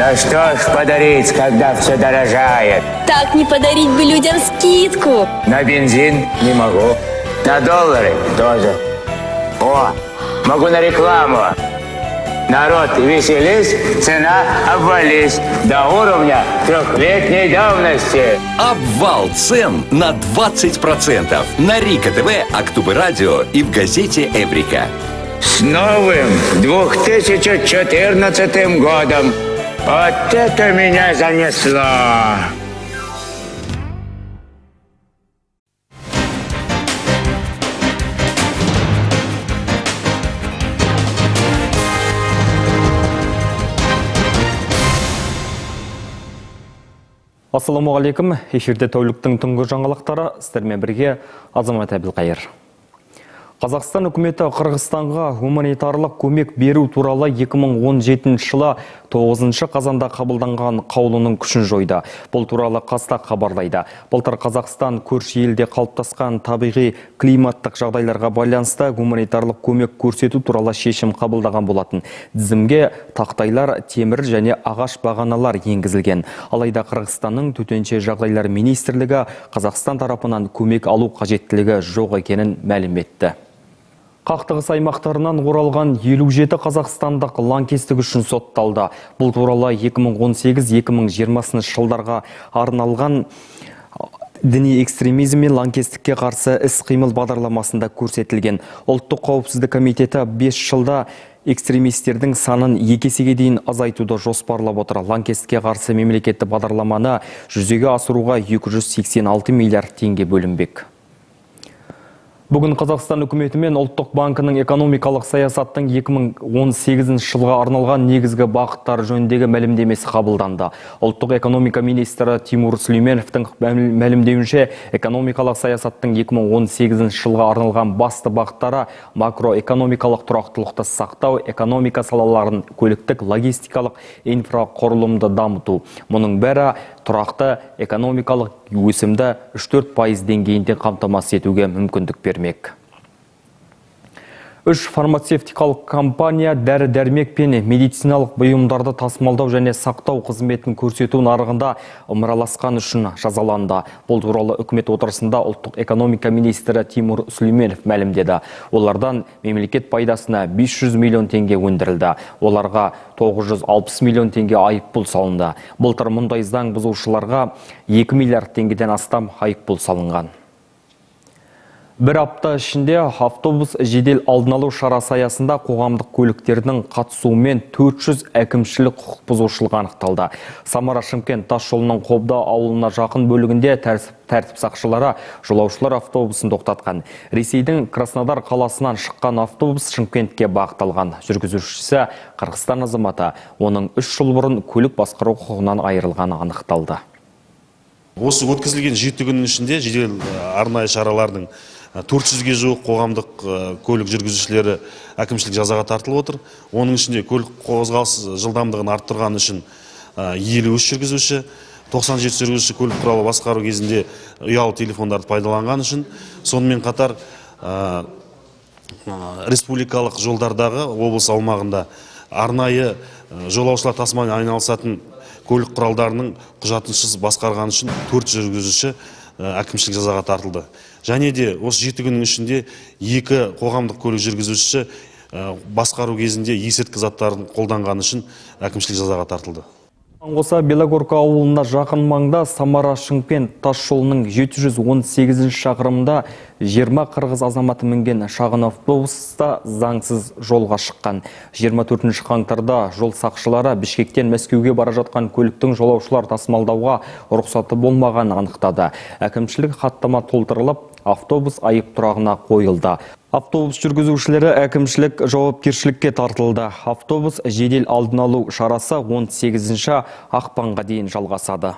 Да что ж подарить, когда все дорожает? Так не подарить бы людям скидку. На бензин не могу. На доллары тоже. О, могу на рекламу. Народ, веселись, цена обвались до уровня трехлетней давности. Обвал цен на 20% на Рика ТВ, Актубы Радио и в газете Эврика. С новым 2014 годом. Вот это меня занесло. ассалаумағалейкум эфирде тәуліктің түнгі жаңалықтары сіздермен бірге азамат әбілқайыр Қазақстан үкіметі Қырғызстанға гуманитарлық көмек беру туралы 2017 жылы 9 қазанда қабылданған қаулының күшін жойды. Бұл туралы қастақ хабарлайды. Былтыр Қазақстан көрші елде қалыптасқан табиғи климаттық жағдайларға байланысты гуманитарлық көмек көрсету туралы шешім қабылдаған болатын. Дізімге тақтайлар, темір және ағаш бағаналар енгізілген. Алайда Қырғызстанның төтенше жағдайлар министрлігі Қазақстан тарапынан көмек алу қажеттілігі жоқ екенін мәлім етті қақтығыс аймақтарынан оралған 57 қазақстандық лаңкестік үшін сотталды. Бұл туралы 2018-2020 жылдарға арналған діни экстремизм мен лаңкестікке қарсы іс-қимыл бағдарламасында көрсетілген. Ұлттық қауіпсіздік комитеті 5 жылда экстремистердің санын екесеге дейін азайтуды жоспарлап отыр. Лаңкестікке қарсы мемлекетті бағдарламаны жүзеге асыруға 286 миллиард теңге бөлінбек. Бүгін Қазақстан үкіметі мен ұлттық банкінің экономикалық саясаттың 2018 жылға арналған негізгі бағыттар жөніндегі мәлімдемесі қабылданды. Ұлттық экономика министрі Тимур Сүлейменовтің мәлімдеуінше экономикалық саясаттың 2018 жылға арналған басты бағыттары макроэкономикалық тұрақтылықты сақтау, экономика салаларын көліктік логистикалық инфрақұрылымды дамыту. Мұның бәрі тұрақты экономикалық өсімді 3-4 пайыз деңгейінде қамтамасыз етуге мүмкіндік бермек. Үш фармацевтикалық компания дәрі дәрмек пен медициналық бұйымдарды тасымалдау және сақтау қызметін көрсету нарығында ымыраласқан үшін жазаланды. Бұл туралы үкімет отырысында ұлттық экономика министрі тимур сүлейменов мәлімдеді. Олардан мемлекет пайдасына 500 миллион теңге өндірілді. Оларға 960 миллион теңге айыппұл салынды. Былтыр мұндай заң бұзушыларға 2 миллиард теңгеден астам айыппұл салынған. Бір апта ішінде автобус жедел алдын алу шарасы аясында қоғамдық көліктердің қатысуымен 400 әкімшілік құқық бұзушылық анықталды. Самара Шымкент тас жолының Қобда ауылына жақын бөлігінде тәртіп сақшылары жолаушылар автобусын тоқтатқан. Ресейдің Краснодар қаласынан шыққан автобус Шымкентке бағытталған. Жүргізушісі Қырғызстан азаматы. Оның үш жыл бұрын көлік басқару құқығынан айырылғаны анықталды. Осы өткізілген жеті күннің ішінде жедел арнайы шаралардың 400-ге жуық қоғамдық көлік жүргізушілері әкімшілік жазаға тартылып отыр. Оның ішінде көлік қозғалыс жылдамдығын арттырған үшін елу үш жүргізуші 97 жүргізуші көлік құралы басқару кезінде ұялы телефондарды пайдаланған үшін. Сонымен қатар республикалық жолдардағы облыс аумағында арнайы жолаушылар тасымалымен айналысатын көлік құралдарының құжатынсыз басқарған үшін төрт жүргізуші әкімшілік жазаға тартылды. Және де осы жеті күннің ішінде екі қоғамдық көлік жүргізушісі басқару кезінде есірткі заттарын қолданғаны үшін әкімшілік жазаға тартылды. Қоса Белогорка ауылына жақын маңда Самара Шымкент тас жолының 718 шақырымында 20 қырғыз азаматы мінген шағын автобуста заңсыз жолға шыққан. 24 қаңтарда жол сақшылары Бішкектен Мәскеуге бара жатқан көліктің жолаушылар тасымалдауға рұқсаты болмаған анықтады. Әкімшілік хаттама толтырылып, автобус айып тұрағына қойылды. Автобус жүргізушілері әкімшілік жауапкершілікке тартылды. Автобус жедел алдын алу шарасы 18 ақпанға дейін жалғасады.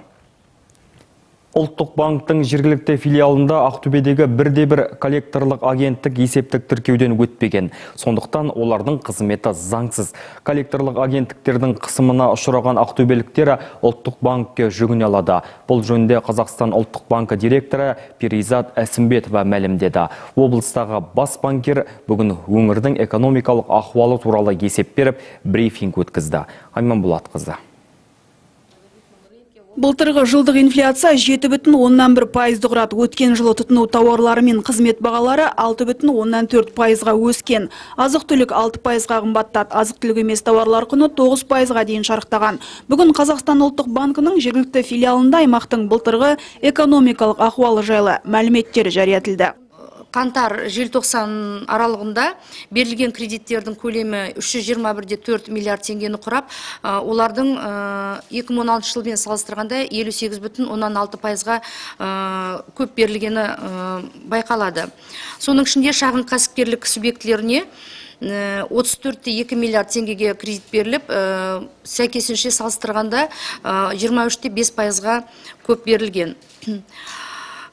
Ұлттық банктың жергілікті филиалында Ақтөбедегі бірде бір коллекторлық агенттік есептік тіркеуден өтпеген. Сондықтан олардың қызметі заңсыз. Коллекторлық агенттіктердің қысымына ұшыраған ақтөбеліктері ұлттық банкке жүгіне алады. Бұл жөнінде Қазақстан ұлттық банкі директоры Перизат Әсімбетова мәлімдеді. Облыстағы бас банкер бүгін өңірдің экономикалық ахуалы туралы есеп беріп, брифинг өткізді. Айман қызы. Былтырғы жылдық инфляция жеті бүтін оннан бір пайызды құрады. Өткен жылы тұтыну тауарлары мен қызмет бағалары алты бүтін оннан төрт пайызға өскен. Азық түлік алты пайызға қымбаттады. Азық түлік емес тауарлар құны тоғыз пайызға дейін шарықтаған. Бүгін Қазақстан ұлттық банкінің жергілікті филиалында аймақтың былтырғы экономикалық ахуалы жайлы мәліметтер жария. Қаңтар желтоқсан аралығында берілген кредиттердің көлемі 321,4 миллиард теңгені құрап олардың ә, 2016 жылмен салыстырғанда 58 бүтін оннан алты пайызға көп берілгені байқалады. Соның ішінде шағын кәсіпкерлік субъектілеріне ә, 34,2 миллиард теңгеге кредит беріліп сәйкесінше салыстырғанда ә, 23,5 пайызға көп берілген.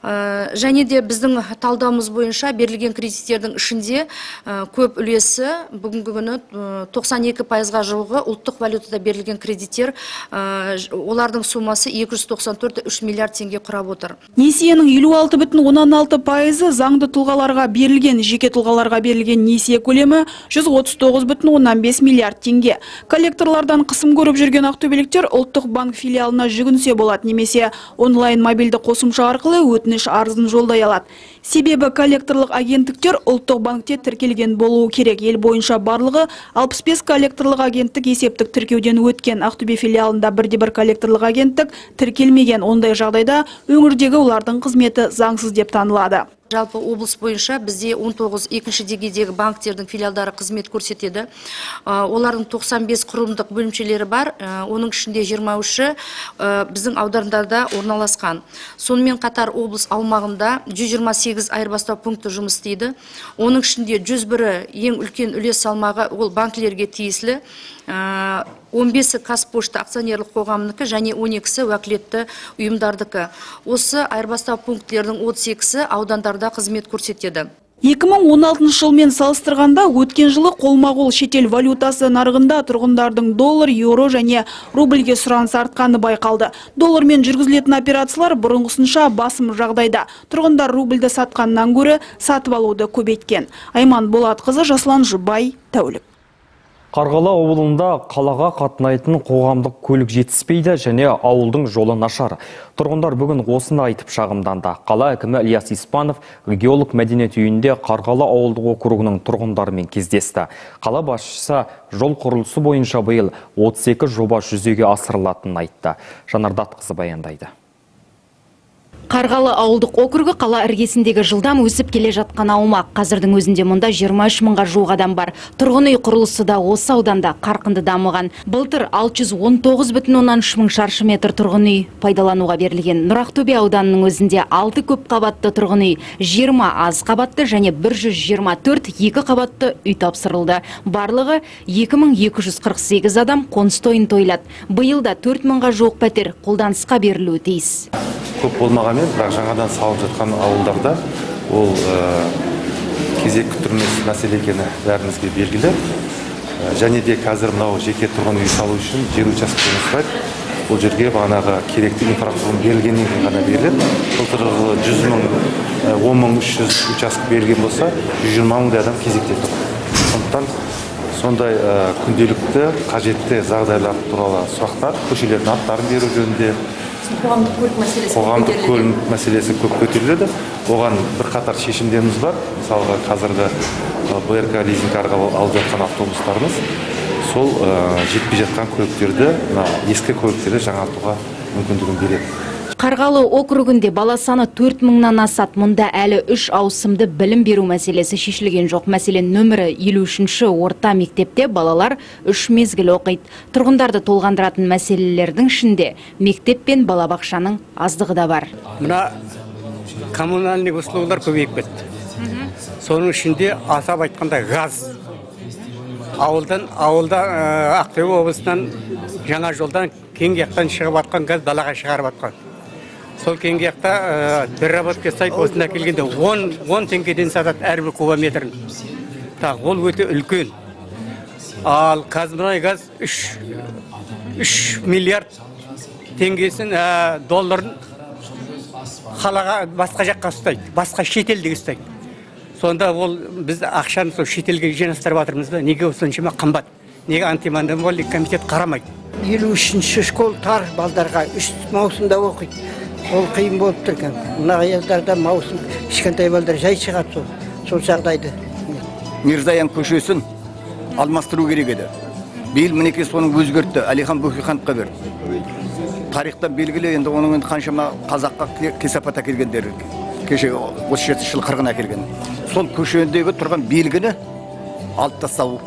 Және де біздің талдауымыз бойынша берілген кредиттердің ішінде ә, көп үлесі бүгінгі күні ә, 92 пайызға жуығы ұлттық валютада берілген кредиттер. Олардың суммасы 294,3 миллиард теңге құрап отыр. Несиенің 56 бүтін оннан алты пайызы заңды тұлғаларға берілген, жеке тұлғаларға берілген несие көлемі 139 бүтін оннан бес миллиард теңге. Коллекторлардан қысым көріп жүрген ақтөбеліктер ұлттық банк филиалына жүгінсе болады немесе онлайн мобильді қосымша арқылы өтініш арызын жолдай алады. Себебі коллекторлық агенттіктер ұлттық банкте тіркелген болуы керек. Ел бойынша барлығы 65 коллекторлық агенттік есептік тіркеуден өткен. Ақтөбе филиалында бірде бір коллекторлық агенттік тіркелмеген. Ондай жағдайда өңірдегі олардың қызметі заңсыз деп танылады. Жалпы облыс бойынша бізде 19 екінші деңгейдегі банктердің филиалдары қызмет көрсетеді. Ә, Олардың 95 құрылымдық бөлімшелері бар, ә, оның ішінде 23-і ә, біздің аудандарда орналасқан. Сонымен қатар облыс аумағында 128 айырбастау пункті жұмыс істейді. Оның ішінде 101-і ең үлкен үлес салмағы ол банкілерге тиесілі. Ә, 15-і қазпошта акционерлік қоғамыныкі және 12-сі уәкілетті ұйымдардікі. Осы айырбастау пункттердің 32-сі аудандарда қызмет көрсетеді. 2016 жылмен салыстырғанда өткен жылы қолма-қол шетел валютасы нарығында тұрғындардың доллар, еуро және рубльге сұраныс артқаны байқалды. Доллармен жүргізілетін операциялар бұрынғысынша басым жағдайда. Тұрғындар рубльді сатқаннан гөрі сатып алуды көбейткен. Айман Болатқызы, Жаслан Жұбай, Тәулік. Қарғалы ауылында қалаға қатынайтын қоғамдық көлік жетіспейді және ауылдың жолы нашар. Тұрғындар бүгін осыны айтып шағымданды. Қала әкімі Ильяс Испанов геолог мәдениет үйінде Қарғалы ауылдық округінің тұрғындарымен кездесті. Қала басшысы жол құрылысы бойынша биыл 32 жоба жүзеге асырылатынын айтты. Жанардат қызы баяндайды. Қарғалы ауылдық округі қала іргесіндегі жылдам өсіп келе жатқан аумақ. Қазірдің өзінде мұнда 23 мыңға жуық адам бар. Тұрғын үй құрылысы да осы ауданда қарқынды дамыған. Былтыр 619 бүтін оннан үш мың шаршы метр тұрғын үй пайдалануға берілген. Нұрақтөбе ауданының өзінде 6 көп қабатты тұрғын үй, 20 аз қабатты және 124 екі қабатты үй тапсырылды. Барлығы 2248 адам қоныс тойын тойлады. Биыл да 4 мыңға жуық пәтер қолданысқа берілуі тиіс. көп болмағанмен бірақ жаңадан салып жатқан ауылдарда ол ә, кезек күттірмес мәселе екені бәрімізге белгілі. Ә, және де қазір мынау жеке тұрғын үй салу үшін жер учаскесін сұрайды. Бұл жерге бағанағы керекті инфрақұрылым берілгеннен кейін ғана беріледі. Былтырғы жылы жүз мың он мың үш жүз учаске берілген болса жүз жиырма мыңдай адам кезекте тұр. Сондықтан сондай күнделікті қажетті жағдайлар туралы сұрақтар көшелердің аттарын беру жөнінде қоғамдық көлік мәселесі көп көтеріледі. Оған бірқатар шешімдеріміз бар. Мысалға қазіргі брк лизинг арқылы алып жатқан автобустарымыз сол жетпей жатқан көліктерді мына ескі көліктерді жаңартуға мүмкіндігін береді. Қарғалы округінде бала саны 4 мыңнан асады. Мұнда әлі үш ауысымды білім беру мәселесі шешілген жоқ. Мәселен, нөмірі 53 орта мектепте балалар үш мезгіл оқиды. Тұрғындарды толғандыратын мәселелердің ішінде мектеп пен балабақшаның аздығы да бар. мына коммунальный услугалар көбейіп кетті соның ішінде атап айтқанда газ ауылдан ауылда ә, ақтөбе облысынан жаңа жолдан кеңгияқтан шығып жатқан газ далаға шығарып жатқан сол кеңгияқта ә, бір работка жасайды осында келгенде 10 10 теңгеден сатады әрбір кубометрін. Так ол өте үлкен. Ал қазмұнайгаз үш үш миллиард теңгесін ә, долларын қалаға басқа жаққа ұстайды басқа шетелдегі ұстайды. Сонда ол біз ақшаны сол шетелге жинастырып жатырмыз ба неге соншама қымбат неге антимонопольный комитет қарамайды? елу үшінші школ тар балдарға үш маусымда оқиды. Ол қиын болып тұр екен. Мына аяздарда маусым кішкентай балдар жай шығады сол сол жағдайды. Мирзаян көшесін алмастыру керек еді. Биыл мінекей соны өзгертті әлихан бөкейхановқа берді тарихтан белгілі енді оның енді қаншама қазаққа ке- кесапат әкелгендер кеше отыз жетінші жылы қырғын әкелген. Сол көшедегі тұрған белгіні алып тастау.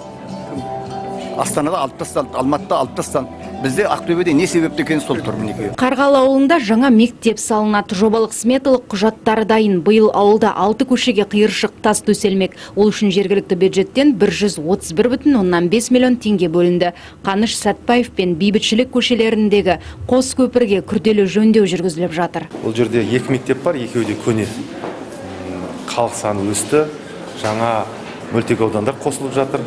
Астанада алып тасталды алматыда алып тасталды бізде ақтөбеде не себепті екені сол тұр мінекей Қарғалы ауылында жаңа мектеп салынады. Жобалық сметалық құжаттары дайын. Биыл ауылда алты көшеге қиыршық тас төселмек. Ол үшін жергілікті бюджеттен 131,5 миллион теңге бөлінді. Қаныш Сәтпаев пен Бейбітшілік көшелеріндегі қос көпірге күрделі жөндеу жүргізіліп жатыр. бұл жерде екі мектеп бар екеуі де көне халық саны өсті жаңа мөлтек аудандар қосылып жатыр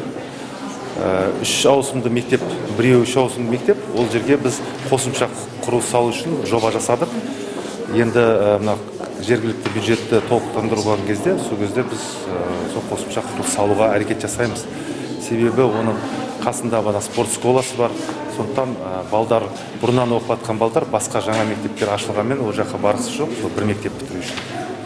үш ауысымды мектеп біреуі үш ауысымды мектеп. Ол жерге біз қосымша құрылыс салу үшін жоба жасадық. Енді ә, мына жергілікті бюджетті толықтандырылған кезде сол кезде біз ә, сол қосымша құрылыс салуға әрекет жасаймыз. Себебі оның қасында мына спорт школасы бар. Сондықтан балдар бұрыннан оқып жатқан балдар басқа жаңа мектептер ашылғанмен ол жаққа барғысы жоқ. Сол бір мектеп бітіру үшін.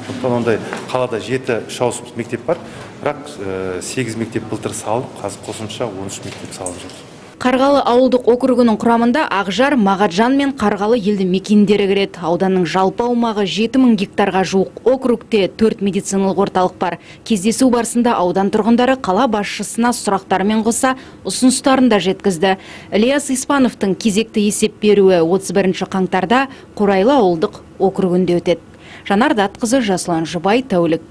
Сондықтан ондай қалада жеті үш ауысымды мектеп бар. Бірақ ә, сегіз мектеп былтыр салып қазір қосымша он үш мектеп салып жатыр Қарғалы ауылдық округінің құрамында Ақжар, Мағаджан мен Қарғалы елді мекендері кіреді. Ауданның жалпы аумағы 7000 гектарға жуық. Округте 4 медициналық орталық бар. Кездесу барысында аудан тұрғындары қала басшысына сұрақтарымен қоса ұсыныстарын да жеткізді. Ильяс Испановтың кезекті есеп беруі 31 қаңтарда Қурайлы ауылдық округінде өтеді. Жанар Датқызы, Жаслан Жұбай, Тәулік.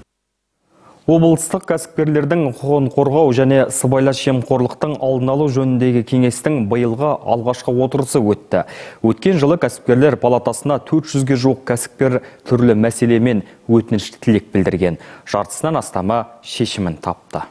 Облыстық кәсіпкерлердің құқығын қорғау және сыбайлас жемқорлықтың алдын алу жөніндегі кеңестің биылғы алғашқы отырысы өтті. Өткен жылы кәсіпкерлер палатасына 400-ге жуық кәсіпкер түрлі мәселемен өтініш тілек білдірген. Жартысынан астамы шешімін тапты.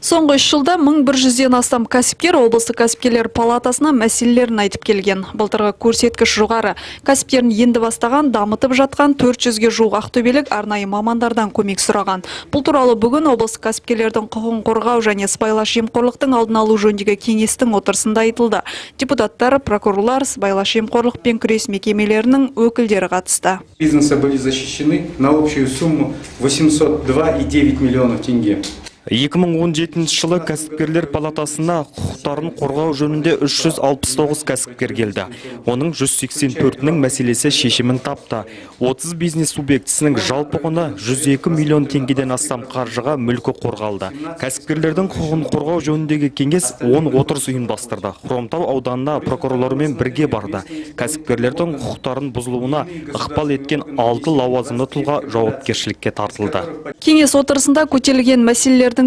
Соңғы үш жылда 1100-ден астам кәсіпкер облыстық кәсіпкерлер палатасына мәселелерін айтып келген. Былтырғы көрсеткіш жоғары. Кәсіпкерін енді бастаған, дамытып жатқан 400-ге жуық ақтөбелік арнайы мамандардан көмек сұраған. Бұл туралы бүгін облыстық кәсіпкерлердің құқығын қорғау және сыбайлас жемқорлықтың алдын алу жөніндегі кеңестің отырысында айтылды. Депутаттар, прокурорлар, сыбайлас жемқорлықпен күрес мекемелерінің өкілдері қатысты. Бизнесы были защищены на общую сумму 802,9 миллионов тенге. 2017 жылы кәсіпкерлер палатасына құқықтарын қорғау жөнінде 369 кәсіпкер келді. Оның 184-нің мәселесі шешімін тапты. 30 бизнес субъектісінің жалпы құны 102 миллион теңгеден астам қаржыға мүлкі қорғалды. Кәсіпкерлердің құқығын қорғау жөніндегі кеңес 10 отырыс ұйымдастырды. Хромтау ауданына прокурорлармен бірге барды. Кәсіпкерлердің құқықтарын бұзылуына ықпал еткен 6 лауазымды тұлға жауапкершілікке тартылды. Кеңес отырысында көтерілген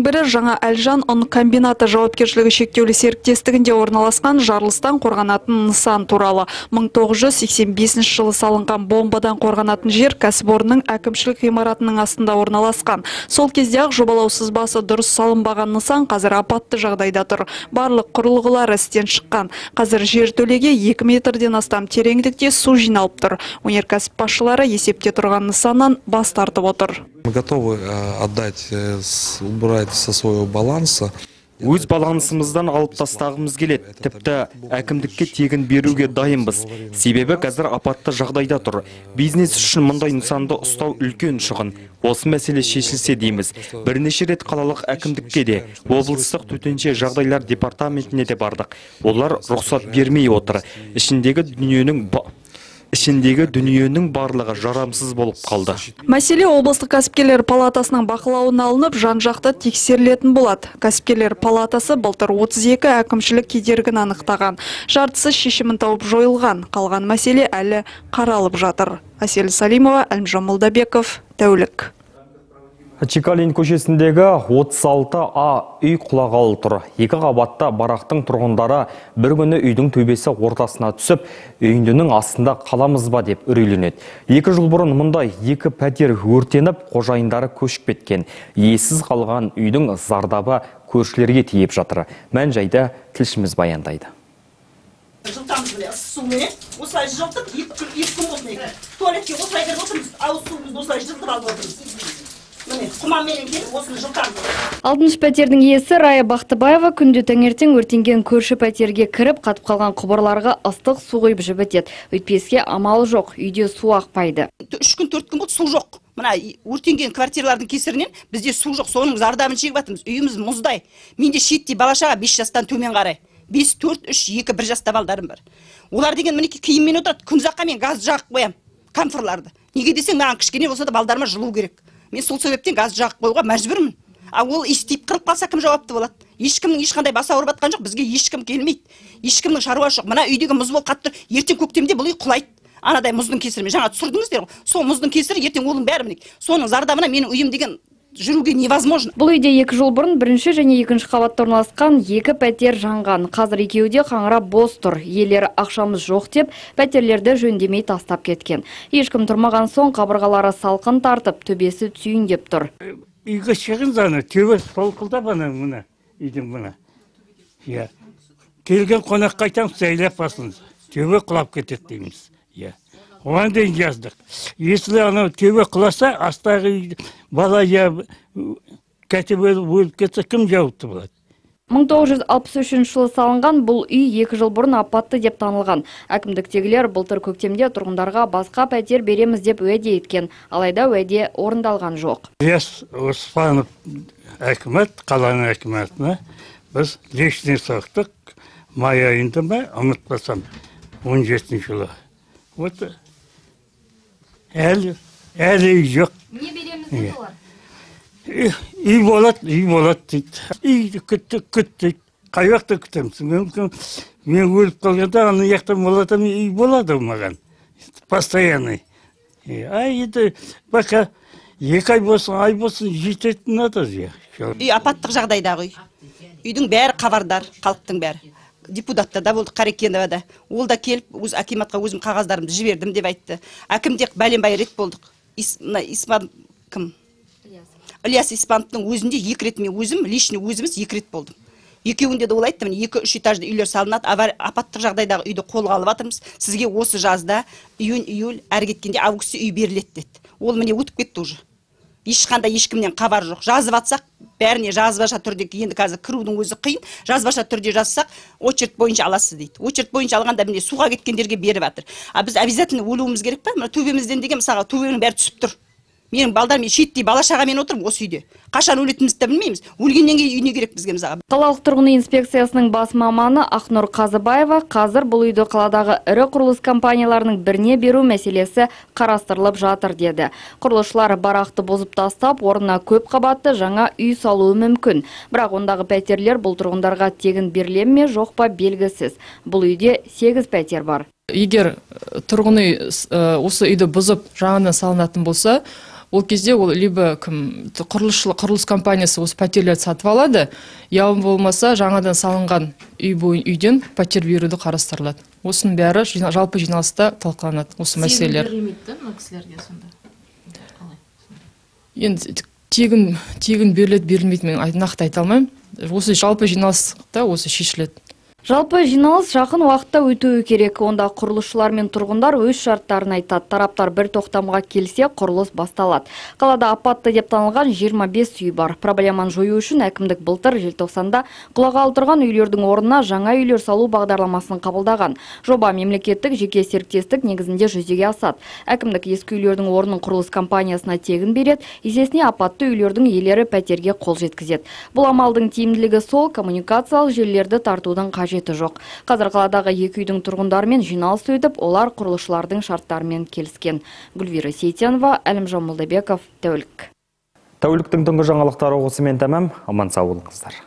бірі жаңа Әлжан ұн комбинаты жауапкершілігі шектеулі серіктестігінде орналасқан жарылыстан қорғанатын нысан туралы. 1985 жылы салынған бомбадан қорғанатын жер кәсіпорынның әкімшілік ғимаратының астында орналасқан. Сол кезде ақ жобалау сызбасы дұрыс салынбаған нысан қазір апатты жағдайда тұр. Барлық құрылғылар істен шыққан. Қазір жер төлеге 2 метрден астам тереңдікте су жиналып тұр. Өнеркәсіп басшылары есепте тұрған нысаннан бас тартып отыр. Мы готовы э, отдать, э, со своего баланса Өз балансымыздан алып тастағымыз келеді. Тіпті әкімдікке тегін беруге дайынбыз. Себебі қазір апатты жағдайда тұр. Бизнес үшін мұндай нысанды ұстау үлкен шығын. Осы мәселе шешілсе дейміз. Бірнеше рет қалалық әкімдікке де, облыстық төтенше жағдайлар департаментіне де бардық. Олар рұқсат бермей отыр. Ішіндегі дүниенің ішіндегі дүниенің барлығы жарамсыз болып қалды. Мәселе облыстық кәсіпкерлер палатасының бақылауына алынып, жан-жақты тексерілетін болады. Кәсіпкерлер палатасы былтыр 32 әкімшілік кедергіні анықтаған. Жартысы шешімін тауып жойылған. Қалған мәселе әлі қаралып жатыр. Әсел Салимова, Әлімжан Молдабеков, Тәулік. Чикалин көшесіндегі 36А үй құлағалы тұр. Екі қабатта барақтың тұрғындары бір күні үйдің төбесі ортасына түсіп, үйіндінің астында қаламыз ба деп үрейленеді. Екі жыл бұрын мұндай екі пәтер өртеніп, қожайындары көшіп кеткен. Иесіз қалған үйдің зардабы көршілерге тиіп жатыр. Мән жайды тілшіміз баяндайды. жылытамыз міне осылай екі туалетке осылай ауыз осылай міне құманменен келіп осыны алтыншы пәтердің иесі рая бақтыбаева күнде таңертең өртенген көрші пәтерге кіріп қатып қалған құбырларға ыстық су құйып жібітеді. Өйтпеске амалы жоқ үйде су ақпайды. Үш күн төрт күн болды су жоқ. Мына өртенген квартиралардың кесірінен бізде су жоқ соның зардабын шегіп жатырмыз. Үйіміз мұздай. Менде шиеттей бала шаға бес жастан төмен қарай. Бес төрт үш екі бір жаста балдарым бар. Олар деген мінекей киіммен отырады күнзаққа мен газ жағып қоямын камфорларды. Неге десең маған кішкене болса да балдарыма жылу керек. Мен сол себептен газ жағып қоюға мәжбүрмін а ол иіс тиіп қырылып қалса кім жауапты болады? Ешкімнің ешқандай басы ауырып жатқан жоқ бізге ешкім келмейді. Ешкімнің шаруасы жоқ. Мына үйдегі мұз болып қатты тұр ертең көктемде бұл үй құлайды. Анадай мұздың кесірімен. Жаңа түсірдіңіздер ғой. Сол мұздың кесірі ертең оның бәрі мінекей. Соның зардабына менің үйім деген жүруге невозможно. Бұл үйде екі жыл бұрын бірінші және екінші қабатта орналасқан екі пәтер жанған. Қазір екеуі де қаңырап бос тұр. Иелері ақшамыз жоқ деп пәтерлерді жөндемей тастап кеткен. Ешкім тұрмаған соң қабырғалары салқын тартып төбесі түйіндеп тұр. Үйге шығыңыз ана төбе солқылдап ана мына үйдің мына. Иә. Келген қонаққа айтамыз жайлап басыңыз. Төбе құлап кетеді дейміз. Иә. Оған дейін жаздық если анау төбе құласа астағы үй бала я кәтебе өліп кетсе кім жауапты болады 1963 жылы салынған бұл үй екі жыл бұрын апатты деп танылған. Әкімдіктегілер былтыр көктемде тұрғындарға басқа пәтер береміз деп уәде еткен, алайда уәде орындалған жоқ. Ес Оспанов әкімет, қаланың әкіметіне біз личный соқтық май айында ма, ұмытпасам, 17 жылы. Вот әлі, әлі үй жоқ. Не береміз дейді олар? үй болады үй болады дейді. Үйді күттік күттік қай уақытта күтеміз мүмкін мен өліп қалғанда ана жақтан болады үй болады маған. Постоянный. А енді пока екі ай болсын ай болсын жететін надо үй апаттық жағдайдағы үй. Үйдің бәрі хабардар халықтың бәрі. Депутатта да болды қарекенова да. Ол да келіп өз акиматқа өзім қағаздарымды жібердім деп айтты. Әкімде бәленбай рет болдық. Мына исман кім? Ілияс. Испановтың өзінде екі рет мен өзім личный өзіміз екі рет болдым. Екеуінде де ол айтты міне екі үш этажды үйлер салынады апаттық жағдайдағы үйді қолға алып жатырмыз. Сізге осы жазда июнь июль әрі кеткенде августте үй беріледі деді. Ол міне өтіп кетті уже. Ешқандай ешкімнен хабар жоқ. Жазып жатсақ бәріне жазбаша түрде енді қазір кірудің өзі қиын. Жазбаша түрде жазсақ очередь бойынша аласыз дейді. Очередь бойынша алғанда міне суға кеткендерге беріп жатыр а біз обязательно өлуіміз керек па мына төбемізден деген мысалға төбенің бәрі түсіп тұр. Менің балдарым шиеттей бала шағамен отырмын осы үйде. Қашан өлетінімізді де білмейміз. Өлгеннен кейін үй не керек бізге мысалға. Қалалық тұрғын үй инспекциясының бас маманы ақнұр қазыбаева қазір бұл үйді қаладағы ірі құрылыс компанияларының біріне беру мәселесі қарастырылып жатыр деді. Құрылысшылар барақты бұзып тастап орнына көп қабатты жаңа үй салуы мүмкін. Бірақ ондағы пәтерлер бұл тұрғындарға тегін беріле ме жоқ па белгісіз. Бұл үйде сегіз пәтер бар. Егер тұрғын үй осы үйді бұзып жаңадан салынатын болса ол кезде ол либо кім құрылыс құрылыс компаниясы осы пәтерлерді сатып алады я болмаса жаңадан салынған үй бойын үйден пәтер беруді қарастырылады. Осының бәрі жалпы жиналыста талқыланады осы мәселелер. енді тегін тегін беріледі берілмейді мен нақты айта алмаймын. Осы жалпы жиналыста осы шешіледі. Жалпы жиналыс жақын уақытта өтуі керек. Онда құрылысшылар мен тұрғындар өз шарттарын айтады. Тараптар бір тоқтамға келсе, құрылыс басталады. Қалада апатты деп танылған 25 үй бар. Проблеманы жою үшін әкімдік былтыр желтоқсанда құлағалы тұрған үйлердің орнына жаңа үйлер салу бағдарламасын қабылдаған. Жоба мемлекеттік жеке серіктестік негізінде жүзеге асады. Әкімдік ескі үйлердің орнын құрылыс компаниясына тегін береді, есесіне апатты үйлердің иелері пәтерге қол жеткізеді. Бұл амалдың тиімділігі сол коммуникациялық желілерді тартудың қажет қажеті жоқ. Қазір қаладағы екі үйдің тұрғындарымен жиналыс өтіп олар құрылысшылардың шарттарымен келіскен. Гүлвира сейтенова әлімжан молдабеков тәулік. Тәуліктің түнгі жаңалықтары осымен тәмам. Аман сау болыңыздар.